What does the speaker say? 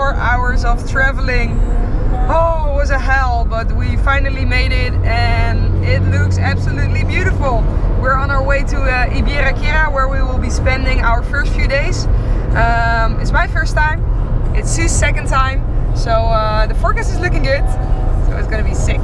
Four hours of traveling. Oh, it was a hell, but we finally made it and it looks absolutely beautiful. We're on our way to uh, where we will be spending our first few days. Um, it's my first time, it's Sue's second time, so uh, the forecast is looking good, so it's gonna be sick.